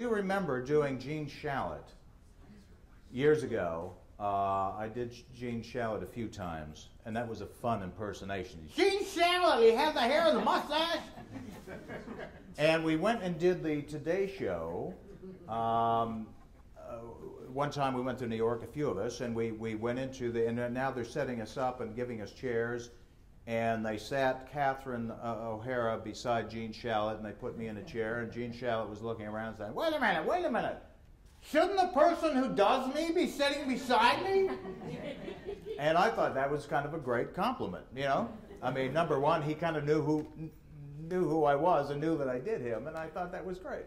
do remember doing Gene Shalit years ago. Uh, I did Gene Shalit a few times, and that was a fun impersonation. Gene Shalit, he has the hair and the mustache. and we went and did the Today Show. Um, uh, one time we went to New York, a few of us, and we, we went into the, and now they're setting us up and giving us chairs. And they sat Catherine uh, O'Hara beside Gene Shalit, and they put me in a chair, and Gene Shalit was looking around saying, Wait a minute, wait a minute. Shouldn't the person who does me be sitting beside me? and I thought that was kind of a great compliment, you know? I mean, number one, he kind of knew who, knew who I was and knew that I did him, and I thought that was great.